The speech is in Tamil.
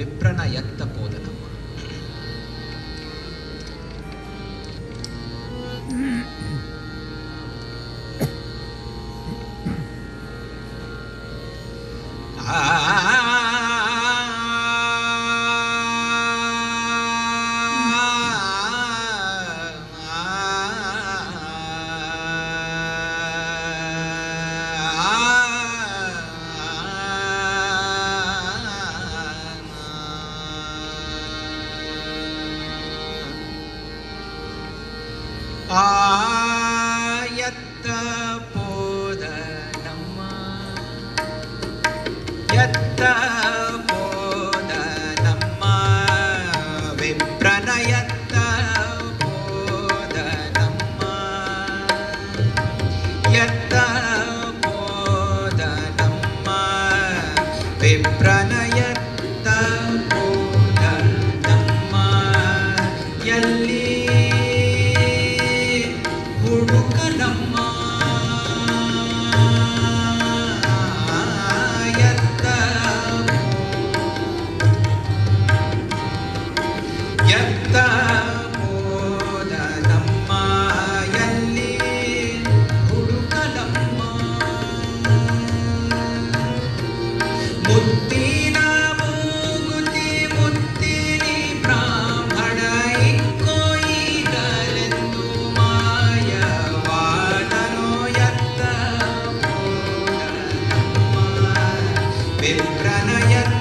విప్రణ యత్త బోధకం ఆ போதனம்மா எத்த போதனம்மா விப்ரணயத்த போதனம்மா எத்த போதனம்மா விப்ரணயத்த போதனம்மா எல்லி உடுக்கலம்மா न